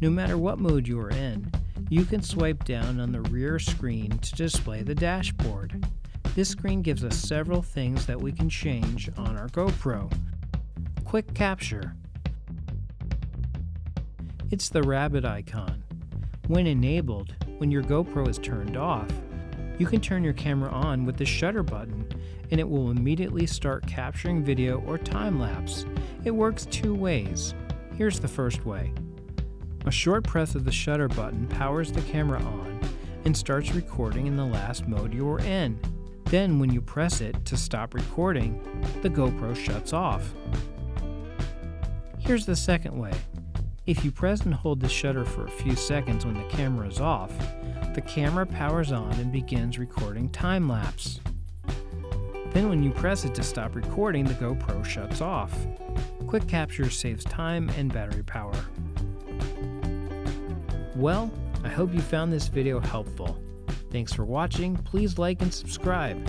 No matter what mode you are in, you can swipe down on the rear screen to display the dashboard. This screen gives us several things that we can change on our GoPro. Quick Capture It's the rabbit icon. When enabled, when your GoPro is turned off, you can turn your camera on with the shutter button and it will immediately start capturing video or time lapse. It works two ways. Here's the first way. A short press of the shutter button powers the camera on and starts recording in the last mode you're in. Then, when you press it to stop recording, the GoPro shuts off. Here's the second way. If you press and hold the shutter for a few seconds when the camera is off, the camera powers on and begins recording time lapse. Then, when you press it to stop recording, the GoPro shuts off. Quick Capture saves time and battery power. Well, I hope you found this video helpful. Thanks for watching, please like and subscribe.